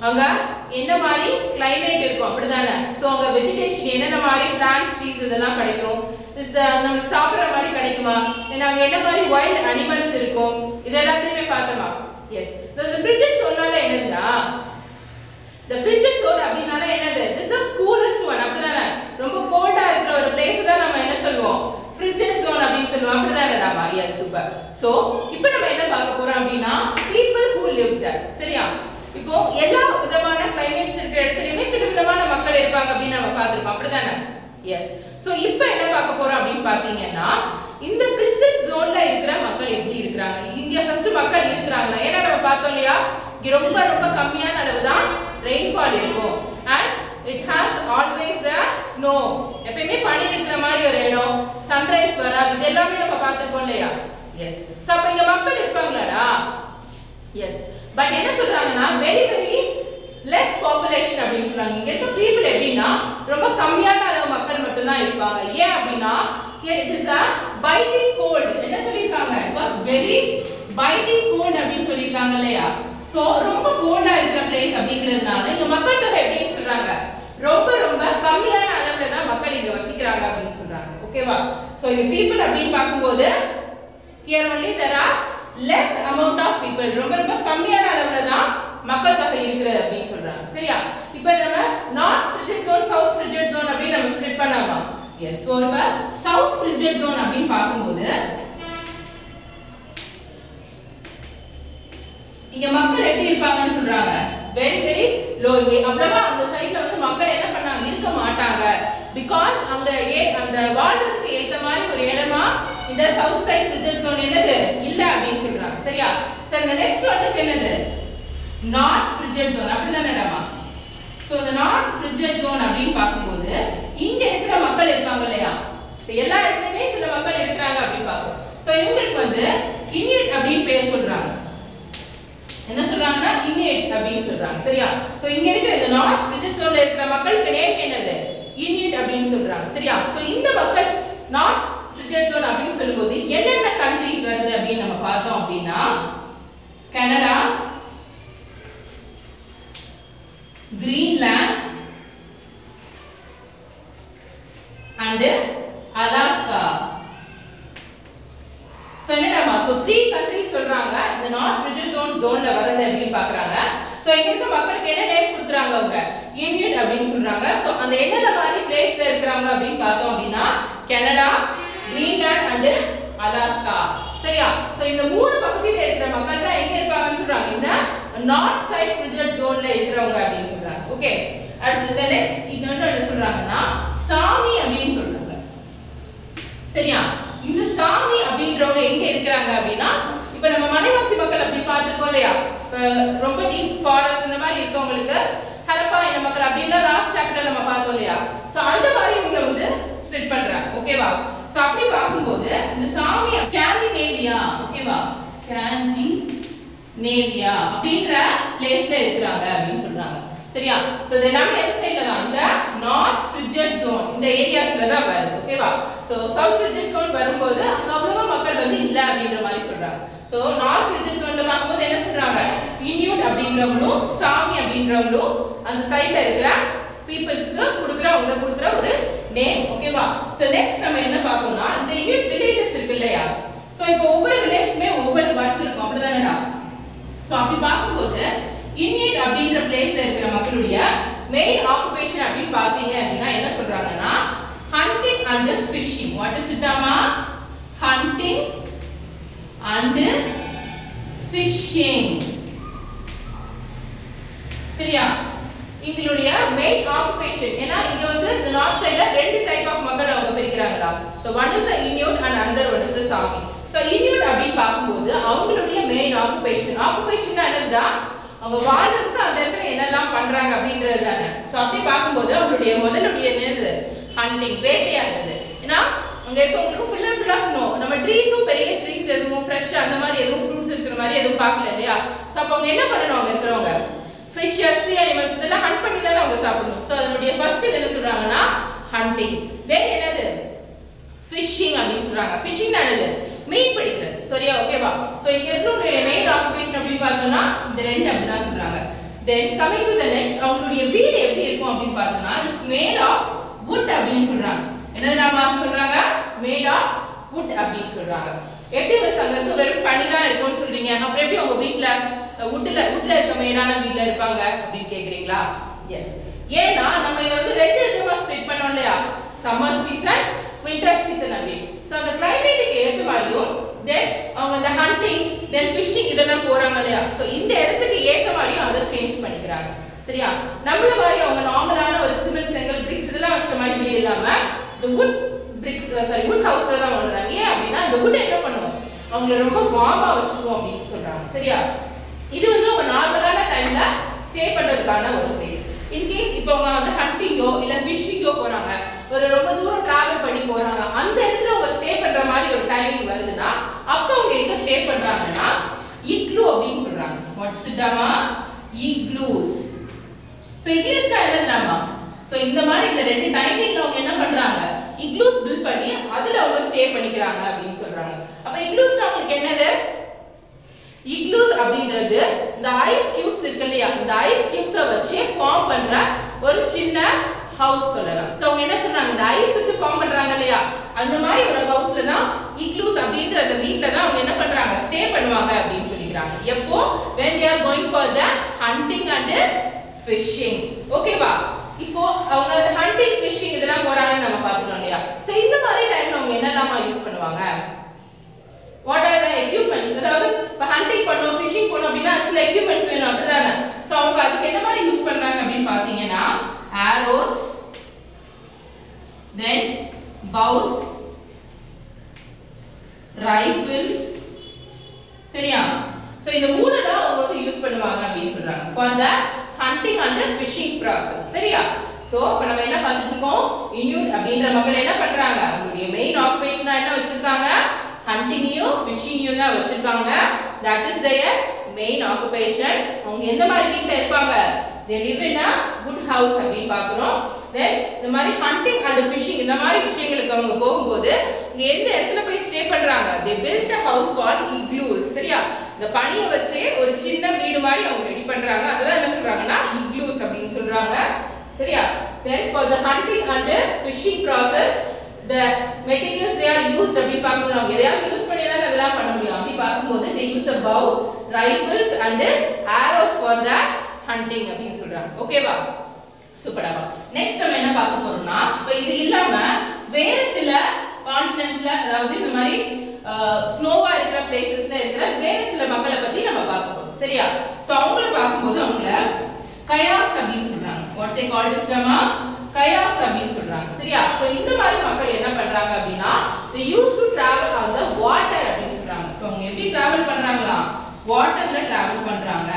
அங்க என்ன மாதிரி கிளைமேட் இருக்கும்? அப்படிதானே. ஸோ அங்க வெஜிடேஷன் என்னென்ன மாதிரி பிளான்ஸ் trees இதெல்லாம் கிடைக்கும்? Is the நமக்கு சாப்பிடுற மாதிரி கிடைக்குமா? then அங்க என்ன மாதிரி wild அனிமல்ஸ் இருக்கும்? இது எல்லாத்தையுமே பார்த்தோமா எஸ் இந்த ஃப்ரிட்ஜ் frigid zoneனால என்னதுன்னா the frigid zone அப்படினால என்னது? This is the coolest one. அப்படிதானே? ரொம்ப கோல்டா இருக்கிற ஒரு பிளேஸ் தான் நம்ம என்ன சொல்லுவோம்? Frigid ஜோன் அப்படின்னு சொல்லுவோம். அப்படிதானே நாம எஸ் சூப்பர் சோ இப்போ நம்ம என்ன பார்க்க போறோம் அப்படின்னா people who live there. சரியா? இப்போ எல்லா விதமான கிளைமேட்ஸ் இருக்கிற இடத்துலயுமே சில விதமான மக்கள் இருப்பாங்க அப்படின்னு நம்ம பார்த்துருக்கோம் அப்படிதானே? எஸ் ஸோ இப்போ என்ன பார்க்க போறோம் அப்படின்னு பார்த்தீங்கன்னா இந்த frigid ஜோன்ல இருக்கிற மக்கள் எப்படி இருக்கிறாங்க? இங்க ஃபர்ஸ்ட் மக்கள் இருக்கிறாங்க ஏன்னா நம்ம பார்த்தோம் இல்லையா? இங்க ரொம்ப ரொம்ப கம்மியான அளவு தான் ரெயின்ஃபால் இருக்கும். And it has always the snow எப்பயுமே பனி இருக்கிற மாதிரி ஒரு இடம் சன்ரைஸ் வராது. இது எல்லாமே நம்ம பார்த்துருக்கோம் இல்லையா? எஸ் ஸோ அப்போ இங்க மக்கள் இருப்பாங்களாடா? எஸ் பட் என்ன சொல்றாங்கன்னா வெரி வெரி லெஸ் பாப்புலேஷன் அப்படின்னு சொல்றாங்க. இங்க இருக்க பீப்புள் எப்படின்னா ரொம்ப கம்மியான அளவு மக்கள் மட்டும்தான் இருப்பாங்க. ஏன் அப்படின்னா it is a biting cold என்ன சொல்லிருக்காங்க it was very biting cold அப்படின்னு சொல்லிருக்காங்க இல்லையா? சோ ரொம்ப கோல்டா இருக்கிற பிளேஸ் அப்படிங்கிறதுனால இங்க மக்கள் தொகை எப்படின்னு சொல்றாங்க. ரொம்ப ரொம்ப கம்மியான அளவுல தான் மக்கள் இங்க வசிக்கிறாங்க அப்படின்னு சொல்றாங்க. ஓகேவா சோ இங்க பீப்புள் அப்படின்னு பார்க்கும்போது here only there are less amount of people ரொம்ப ரொம்ப கம்மியான அளவுல தான் மக்கள் தொகை இருக்கிறது அப்படின்னு சொல்றாங்க. சரியா? இப்போ நம்ம north frigid zone south frigid zone அப்படின்னு நம்ம ஸ்ப்ளிட் பண்ணலாமா எஸ் சோ இப்போ சவுத் ஃப்ரிட்ஜெட் ஜோன் அப்படின்னு பார்க்கும்போது இங்க மக்கள் எப்படி இருப்பாங்கன்னு சொல்றாங்க. வெரி வெரி லோ அவ்வளவா அந்த சைட்ல வந்து மக்கள் என்ன பண்ணாங்க? இருக்க மாட்டாங்க. பிகாஸ் அந்த ஏ அந்த வாழ்றதுக்கு ஏத்த மாதிரி ஒரு இடமா இந்த சவுத் சைட் ஃப்ரிஜிட் ஜோன் என்னது? இல்ல அப்படின்னு சொல்றாங்க. சரியா? சோ இந்த நெக்ஸ்ட் ஒன் இஸ் என்னது? நார்த் ஃப்ரிட்ஜெட் ஜோன் அப்படிதானேடாமா சோ இந்த நார்த் ஃப்ரிட்ஜெட் ஜோன் அப்படின்னு பார்க்கும்போது இங்க இருக்கிற மக்கள் இருப்பாங்க இல்லையா? எல்லா இடத்துலயுமே சில மக்கள் இருக்கிறாங்க அப்படின்னு பார்க்கறோம். ஸோ இவங்களுக்கு வந்து இனியட் அப்படின்னு பேர் சொல்றாங்க. என்ன சொல்றாங்கன்னா இனியட் அப்படின்னு சொல்றாங்க. சரியா? சோ இங்க இருக்கிற இந்த நார்த் ஃப்ரிஜிட் ஜோன்ல இருக்கிற மக்களுக்கு நேம் என்னது? இனியட் அப்படின்னு சொல்றாங்க. சரியா? சோ இந்த மக்கள் நார்த் ஃப்ரிஜிட் ஜோன் அப்படின்னு சொல்லும்போது என்னென்ன கண்ட்ரீஸ் வருது அப்படின்னு நம்ம பார்த்தோம் அப்படின்னா Canada Greenland and Alaska. So என்னடாமா? So three countries சொல்றாங்க. இந்த நார்த் ஃப்ரிஜிட் ஜோன் ஜோன்ல வரது அப்படின்னு பாக்குறாங்க. சோ இங்க இருக்க மக்களுக்கு என்ன நேம் கொடுக்குறாங்க அவங்க? இந்தியன் அப்படின்னு சொல்றாங்க. சோ அந்த என்னென்ன மாதிரி பிளேஸ்ல இருக்கிறாங்க அப்படின்னு பார்த்தோம் அப்படின்னா கனடா கிரீன்லாந்து அண்ட் அலாஸ்கா சரியா? சோ இந்த மூணு பகுதியில இருக்கிற மக்கள் தான் எங்க இருப்பாங்கன்னு சொல்றாங்க. இந்த நார்த் சைட் ஃப்ரிஜிட் ஜோன்ல இருக்கிறவங்க அப்படின்னு சொல்றாங்க. ஓகே அடுத்து நெக்ஸ்ட் இன்னொன்று என்ன சொல்றாங்கன்னா சாமி அப்படின்னு சொல்றாங்க. சரியா? இந்த சாமி அப்படின்றவங்க எங்க இருக்கிறாங்க அப்படின்னா இப்ப நம்ம மலைவாசி மக்கள் அப்படி பார்த்துருக்கோம் இல்லையா? ரொம்ப டீப் ஃபாரஸ்ட் இந்த மாதிரி இருக்கவங்களுக்கு ஹரப்பா இன மக்கள் அப்படின்னா லாஸ்ட் சாப்டர் நம்ம பார்த்தோம் இல்லையா? சோ அந்த மாதிரி இவங்க வந்து ஸ்ப்ளிட் பண்றாங்க. ஓகேவா சோ அப்படி பார்க்கும்போது இந்த சாமி ஸ்காண்டினேவியா ஓகேவா ஸ்காண்டி நேவியா அப்படின்ற பிளேஸ்ல இருக்கிறாங்க அப்படின்னு சொல்றாங்க. சரியா? சோ இது எல்லாமே எந்த சைடுல தான்? இந்த நார்த் ஃப்ரிஜிட் ஜோன் இந்த ஏரியாஸ்ல தான் வருது ஓகேவா சோ சவுத் ஃப்ரிஜிட் ஜோன் வரும்போது அங்க அவ்வளவா மக்கள் வந்து இல்ல அப்படின்ற மாதிரி சொல்றாங்க. சோ நார்த் ஃப்ரிஜிட் ஜோன்ல பார்க்கும்போது என்ன சொல்றாங்க? இன்யூட் அப்படின்றவங்களும் சாமி அப்படின்றவங்களும் அந்த சைடுல இருக்கிற பீப்புள்ஸ்க்கு கொடுக்குற அவங்க கொடுக்குற ஒரு நேம் ஓகேவா சோ நெக்ஸ்ட் நம்ம என்ன பார்க்கணும்னா இந்த இன்யூட் வில்லேஜஸ் இருக்கு இல்லையா? சோ இப்போ ஒவ்வொரு வில்லேஜ்மே ஒவ்வொரு வர்க் இருக்கும். அப்படிதானடா? சோ அப்படி பார்க்கும்போது இன்யட் அப்படின்ற பிளேஸ்ல இருக்கிற மக்களுடைய மெயின் ஆக்குபேஷன் அப்படின்னு பார்த்தீங்க அப்படின்னா என்ன சொல்றாங்கன்னா hunting and fishing what is இட்டாமா hunting and fishing சரியா? எங்களுடைய மெயின் ஆக்குபேஷன் ஏன்னா இங்க வந்து இந்த நார்த் சைடுல ரெண்டு டைப் ஆஃப் மக்கள் அவங்க பிரிக்கிறாங்களா? So one is Inuit and other one is Sami so Inuit அப்படின்னு பார்க்கும்போது அவங்களுடைய மெயின் ஆக்குபேஷன் ஆக்குபேஷன் என்னதுதான்? அவங்க வாழ்றதுக்கு அந்த இடத்துல என்னெல்லாம் பண்றாங்க அப்படின்றது தானே ஸோ அப்படி பார்க்கும்போது அவங்களுடைய முதலுடைய என்னது ஹண்டிங் வேட்டையாடுறது ஏன்னா அங்க இருக்கவங்களுக்கு ஃபுல் அண்ட் ஃபுல்லா ஸ்னோ நம்ம ட்ரீஸும் பெரிய ட்ரீஸ் எதுவும் ஃப்ரெஷ் அந்த மாதிரி எதுவும் ஃப்ரூட்ஸ் இருக்கிற மாதிரி எதுவும் பார்க்கல இல்லையா? ஸோ அப்போ அவங்க என்ன பண்ணணும் அவங்க இருக்கிறவங்க? ஃபிஷஸ் சி அனிமல்ஸ் இதெல்லாம் ஹண்ட் பண்ணி தானே அவங்க சாப்பிடணும். ஸோ அதனுடைய ஃபர்ஸ்ட் இது என்ன சொல்றாங்கன்னா ஹண்டிங் தென் என்னது? ஃபிஷிங் அப்படின்னு சொல்றாங்க. ஃபிஷிங் என்னது? மீன் பிடிக்கிறது. சரியா ஓகேவா ஸோ இங்க இருக்கிற மெயின் ஆக்குபேஷன் அப்படின்னு பார்த்தோம்னா இந்த ரெண்டு அப்படிதான் சொல்றாங்க. Then coming to the next அவங்களுடைய வீடு எப்படி இருக்கும் அப்படின்னு பார்த்தோம்னா இட்ஸ் மேட் ஆஃப் வுட் அப்படின்னு சொல்றாங்க. என்னது நாம சொல்றாங்க? மேட் ஆஃப் வுட் அப்படின்னு சொல்றாங்க. எப்படி மிஸ் அங்க இருக்கு வெறும் பனி தான் இருக்கும்னு சொல்றீங்க? அப்புறம் எப்படி உங்க வீட்ல வுட்ல வுட்ல இருக்க மெயினான வீட்ல இருப்பாங்க அப்படின்னு கேக்குறீங்களா? எஸ் ஏன்னா நம்ம இதை வந்து ரெண்டு விதமா ஸ்ப்ளிட் பண்ணோம் இல்லையா? சம்மர் சீசன் வின்டர் சீசன் அப்படின்னு. ஸோ அந்த கிளைமேட்டுக்கு ஏற்ற மாதிரியும் தென் அவங்க இந்த ஹண்டிங் தென் ஃபிஷிங் இதெல்லாம் போறாங்க இல்லையா? ஸோ இந்த இடத்துக்கு ஏற்ற மாதிரியும் அதை சேஞ்ச் பண்ணிக்கிறாங்க. சரியா? நம்மள மாதிரி அவங்க நார்மலான ஒரு சிமெண்ட் செங்கல் பிரிக்ஸ் இதெல்லாம் வச்ச மாதிரி வீடு இல்லாம இந்த வுட் பிரிக்ஸ் சாரி வுட் ஹவுஸ்ல தான் வாழ்றாங்க ஏன் அப்படின்னா இந்த வுட் என்ன பண்ணுவோம் அவங்கள ரொம்ப வார்மா வச்சுக்குவோம் அப்படின்னு சொல்றாங்க. சரியா? இது வந்து அவங்க நார்மலான டைம்ல ஸ்டே பண்றதுக்கான ஒரு பிளேஸ் இன்கேஸ் இப்போ அவங்க வந்து ஹண்டிங்கோ இல்ல ஃபிஷிங்கோ போறாங்க ஒரு ரொம்ப தூரம் டிராவல் பண்ணி போறாங்க அந்த இடத்துல அவங்க ஸ்டே பண்ற மாதிரி ஒரு டைமிங் வருதுன்னா அப்போ அவங்க எங்க ஸ்டே பண்றாங்கன்னா இக்லூ அப்படின்னு சொல்றாங்க. வாட் சிட்டாமா இக்லூஸ் ஸோ இக்லூஸ்னா என்னதுனாமா ஸோ இந்த மாதிரி இந்த ரெண்டு டைமிங்ல அவங்க என்ன பண்றாங்க? இக்லூஸ் பில் பண்ணி அதுல அவங்க ஸ்டே பண்ணிக்கிறாங்க அப்படின்னு சொல்றாங்க. அப்ப இக்லூஸ்னா அவங்களுக்கு என்னது? இக்லூஸ் அப்படின்றது இந்த ஐஸ் கியூப்ஸ் இருக்கு இல்லையா? இந்த ஐஸ் கியூப்ஸை வச்சு ஃபார்ம் பண்ற ஒரு சின்ன ஹவுஸ் சொல்லலாம். சோ அவங்க என்ன சொல்றாங்க? இந்த ஐஸ் வச்சு ஃபார்ம் பண்றாங்க இல்லையா? அந்த மாதிரி ஒரு ஹவுஸ்ல தான் இக்லூஸ் அப்படின்ற அந்த வீட்ல தான் அவங்க என்ன பண்றாங்க? ஸ்டே பண்ணுவாங்க அப்படின்னு சொல்லிக்கிறாங்க. எப்போ? when they are going for the hunting and fishing. ஓகேவா இப்போ அவங்க ஹண்டிங் ஃபிஷிங் இதெல்லாம் போறாங்கன்னு நம்ம பார்த்துட்டோம் இல்லையா? சோ இந்த மாதிரி டைம்ல அவங்க என்னெல்லாமா யூஸ் பண்ணுவாங்க? வாட் ஆர் த எக்யூப்மெண்ட்ஸ் அதாவது இப்போ ஹண்டிங் பண்ணோம் ஃபிஷிங் பண்ணோம் அப்படின்னா சில எக்யூப்மெண்ட்ஸ் வேணும். அப்படிதானே? ஸோ அவங்க அதுக்கு என்ன மாதிரி யூஸ் பண்றாங்க அப்படின்னு பார்த்தீங்கன்னா ஆரோஸ் தென் பவுஸ் ரைஃபிள்ஸ் சரியா? ஸோ இந்த மூணு தான் அவங்க வந்து யூஸ் பண்ணுவாங்க அப்படின்னு சொல்றாங்க. For the hunting and fishing process சரியா? ஸோ இப்போ நம்ம என்ன பார்த்துட்டு இருக்கோம்? இன்யூட் அப்படின்ற மக்கள் என்ன பண்றாங்க? அவங்களுடைய மெயின் ஆக்குபேஷனா என்ன வச்சிருக்காங்க? கண்டினியூ ஃபிஷிங்கையும் தான் வச்சிருக்காங்க. That is their main occupation அவங்க எந்த மாதிரி வீட்டில் இருப்பாங்க? They live in a good house அப்படின்னு பார்க்குறோம். தென் இந்த மாதிரி ஹண்டிங் அண்ட் ஃபிஷிங் இந்த மாதிரி விஷயங்களுக்கு அவங்க போகும்போது இங்கே எந்த இடத்துல போய் ஸ்டே பண்ணுறாங்க they built a house called igloos. சரியா? இந்த பனியை வச்சு ஒரு சின்ன வீடு மாதிரி அவங்க ரெடி பண்ணுறாங்க அதுதான் என்ன சொல்கிறாங்கன்னா igloos அப்படின்னு சொல்கிறாங்க சரியா? Then for the hunting and fishing process the materials they are used அப்படின்னு பார்க்கும்போது அவங்க எதையாவது யூஸ் பண்ணி தான் அதெல்லாம் பண்ண முடியும். அப்படி பார்க்கும்போது they use a bow rifles and arrows for the hunting அப்படின்னு சொல்றாங்க. ஓகேவா சூப்பராவா நெக்ஸ்ட் நம்ம என்ன பார்க்க போறோம்னா இப்போ இது இல்லாம வேற சில கான்டினென்ட்ஸ்ல அதாவது இந்த மாதிரி ஸ்னோவா இருக்கிற பிளேசஸ்ல இருக்கிற வேற சில மக்களை பத்தி நம்ம பார்க்க போறோம். சரியா? சோ அவங்கள பார்க்கும்போது அவங்கள கயாக்ஸ் அப்படின்னு சொல்றாங்க. What they called is kayaks அப்படின்னு சொல்றாங்க. சரியா? சோ இந்த மாதிரி மக்கள் என்ன பண்றாங்க அப்படின்னா they use to travel on the water அப்படின்னு சொல்றாங்க. சோ அவங்க எப்படி டிராவல் பண்றாங்களா? வாட்டர்ல டிராவல் பண்றாங்க.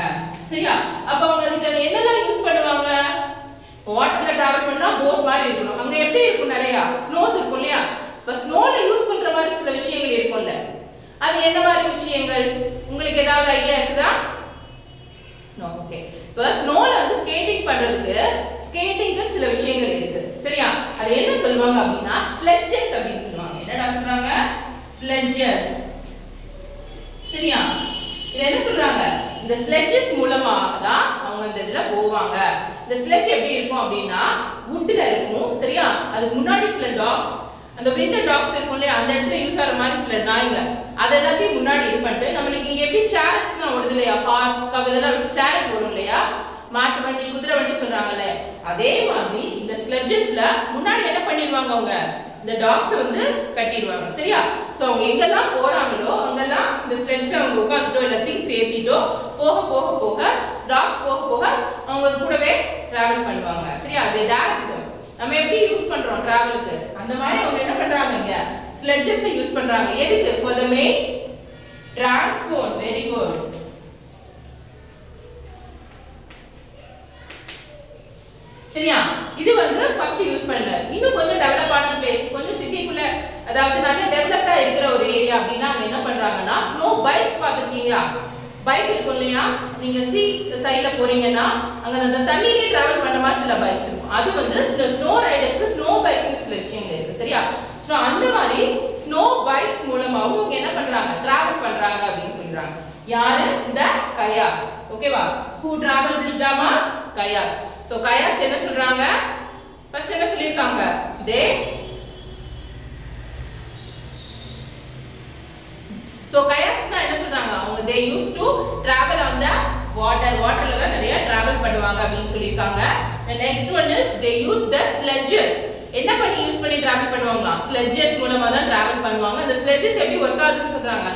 சரியா? அப்ப அவங்க அதுக்கு என்னெல்லாம் யூஸ் பண்ணுவாங்க? வாட்டர்ல டிராவல் பண்ணா போட் மாதிரி இருக்கணும். அங்க எப்படி இருக்கும் நிறைய? ஸ்னோஸ் இருக்கும் இல்லையா? இப்ப ஸ்னோல யூஸ் பண்ற மாதிரி சில விஷயங்கள் இருக்கும்ல. அது என்ன மாதிரி விஷயங்கள்? உங்களுக்கு ஏதாவது ஐடியா இருக்குதா? ஓகே இப்போ ஸ்னோல வந்து ஸ்கேட்டிங் பண்றதுக்கு ஸ்கேட்டிங் சில விஷயங்கள் இருக்கு சரியா அது என்ன சொல்லுவாங்க அப்படின்னா ஸ்லெட்ஜஸ் அப்படின்னு சொல்லுவாங்க. என்னடா சொல்றாங்க? ஸ்லெட்ஜஸ் சரியா? இது என்ன சொல்றாங்க? இந்த ஸ்லெட்ஜஸ் மூலமா தான் அவங்க இந்த இதுல போவாங்க. இந்த ஸ்லெட்ஜ் எப்படி இருக்கும் அப்படின்னா வுட்ல இருக்கும். சரியா? அதுக்கு முன்னாடி சில டாக்ஸ் அந்த விண்டர் டாக்ஸ் இருக்கும் இல்லையா? அந்த இடத்துல யூஸ் ஆகிற மாதிரி சில நாய்ங்க. அது எல்லாத்தையும் முன்னாடி இது பண்ணிட்டு நம்மளுக்கு இங்கே எப்படி சேரட்ஸ்லாம் ஓடுது இல்லையா? பாஸ் கவ் இதெல்லாம் வச்சு சேரட் ஓடும் இல்லையா? மாட்டு வண்டி குதிரை வண்டி சொல்றாங்கல்ல அதே மாதிரி இந்த ஸ்லெட்ஜஸ்ல முன்னாடி என்ன பண்ணிடுவாங்க அவங்க? இந்த டாக்ஸ் வந்து கட்டிடுவாங்க சரியா? சோ அவங்க எங்கெல்லாம் போறாங்களோ அங்கெல்லாம் இந்த ஸ்லெட்ஜ்ல அவங்க உட்காந்துட்டோ இல்ல திங்ஸ் ஏற்றிட்டோ போக போக போக டாக்ஸ் போக போக அவங்க கூடவே டிராவல் பண்ணுவாங்க சரியா? அது டேரக்ட் நம்ம எப்படி யூஸ் பண்றோம் டிராவலுக்கு அந்த மாதிரி அவங்க என்ன பண்றாங்க இங்க? ஸ்லெட்ஜஸ் யூஸ் பண்றாங்க. எதுக்கு? ஃபார் த மெயின் டிரான்ஸ்போர்ட் சரியா? இது வந்து ஃபர்ஸ்ட் யூஸ் பண்ணல இன்னும் கொஞ்சம் டெவலப் ஆன பிளேஸ் கொஞ்சம் சிட்டிக்குள்ள அதாவது நல்ல டெவலப்டா இருக்கிற ஒரு ஏரியா அப்படின்னா அவங்க என்ன பண்றாங்கன்னா ஸ்னோ பைக்ஸ் பார்த்திருக்கீங்களா? பைக் இருக்கும் இல்லையா? நீங்க சி சைட்ல போறீங்கன்னா அங்க அந்த தண்ணியிலே டிராவல் பண்ற மாதிரி சில பைக்ஸ் இருக்கும். அது வந்து ஸ்னோ ரைடர்ஸ்க்கு ஸ்னோ பைக்ஸ் சில விஷயங்கள் இருக்கு. சரியா? ஸோ அந்த மாதிரி ஸ்னோ பைக்ஸ் மூலமாகவும் இவங்க என்ன பண்றாங்க? டிராவல் பண்றாங்க அப்படின்னு சொல்றாங்க. யாரு? இந்த கயாக்ஸ் ஓகேவா ஹூ டிராவல் திஸ் டாமா கயாக்ஸ் ஸோ கயாக்ஸ் என்ன சொல்றாங்க? ஃபர்ஸ்ட் என்ன சொல்லியிருக்காங்க? தே ஸோ கயாக்ஸ்னா என்ன சொல்றாங்க? அவங்க they use to travel on the water வாட்டர்ல தான் நிறைய டிராவல் பண்ணுவாங்க அப்படின்னு சொல்லியிருக்காங்க. Next one is they use the sledges என்ன பண்ணி யூஸ் பண்ணி டிராவல் பண்ணுவாங்களா ஸ்லெட்ஜஸ் மூலமா தான் டிராவல் பண்ணுவாங்க. அந்த ஸ்லெட்ஜஸ் எப்படி ஒர்க் ஆகுதுன்னு சொல்றாங்க.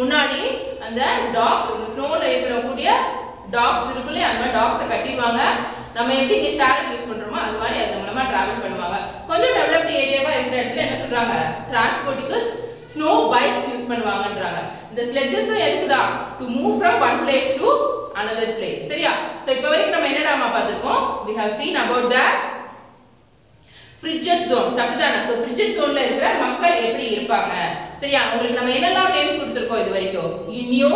முன்னாடி அந்த டாக்ஸ் இந்த ஸ்னோல இருக்கக்கூடிய டாக்ஸ் இருக்குல்ல அந்த மாதிரி டாக்ஸை கட்டிடுவாங்க. நம்ம எப்படி இங்கே சேரட் யூஸ் பண்ணுறோமோ அது மாதிரி அது மூலமாக ட்ராவல் பண்ணுவாங்க. கொஞ்சம் டெவலப்டு ஏரியாவாக இருக்கிற இடத்துல என்ன சொல்கிறாங்க டிரான்ஸ்போர்ட்டுக்கு ஸ்னோ பைக்ஸ் யூஸ் பண்ணுவாங்கன்றாங்க. இந்த ஸ்லெட்ஜஸும் எதுக்குதான் to move from one place to another place சரியா? ஸோ இப்போ வரைக்கும் நம்ம என்னடாமா பார்த்துருக்கோம்? We have seen about the frigid zones அப்படிதானே? ஸோ ஃப்ரிட்ஜட் ஜோனில் இருக்கிற மக்கள் எப்படி இருப்பாங்க? சரியா? உங்களுக்கு நம்ம என்னெல்லாம் நேம் கொடுத்துருக்கோம் இது வரைக்கும் இனியோ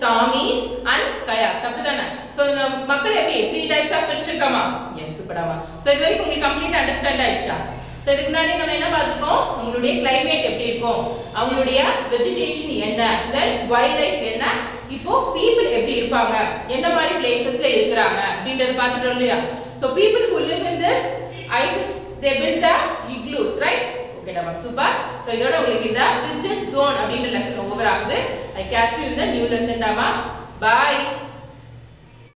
சாமிஸ் அண்ட் கயாக்ஸ் அப்படிதானே ஸோ இந்த மக்கள் எப்படி? த்ரீ டைப்ஸ் ஆஃப் பிரிச்சிருக்கோமா? எஸ் சூப்பராமா ஸோ இது வரைக்கும் உங்களுக்கு கம்ப்ளீட் அண்டர்ஸ்டாண்ட் ஆயிடுச்சா? ஸோ இதுக்கு முன்னாடி நம்ம என்ன பார்த்துருக்கோம்? அவங்களுடைய கிளைமேட் எப்படி இருக்கும்? அவங்களுடைய வெஜிடேஷன் என்ன? தென் வைல்ட் லைஃப் என்ன? இப்போ பீப்புள் எப்படி இருப்பாங்க? என்ன மாதிரி பிளேசஸ்ல இருக்கிறாங்க? அப்படின்றத பார்த்துட்டோம் இல்லையா? So people who live in this ices they build the igloos right okay நம்ம சூப்பர் ஸோ இதோட உங்களுக்கு இந்த ஃப்ரிட்ஜ் ஜோன் அப்படின்ற லெசன் ஓவர் ஆகுது. ஐ கேட்ச் யூ இந்த நியூ லெசன் டாமா பாய்